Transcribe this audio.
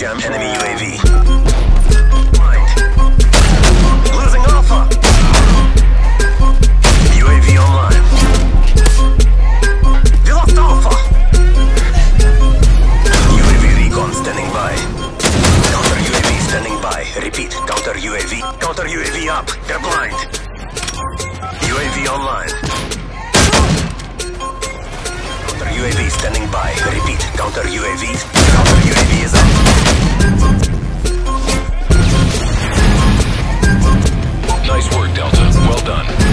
Jam enemy UAV. standing by counter uav standing by Repeat, counter UAV. Counter UAV up. They're blind. UAV online. UAV standing by. Repeat, counter UAV. Counter UAV is up. Nice work, Delta. Well done.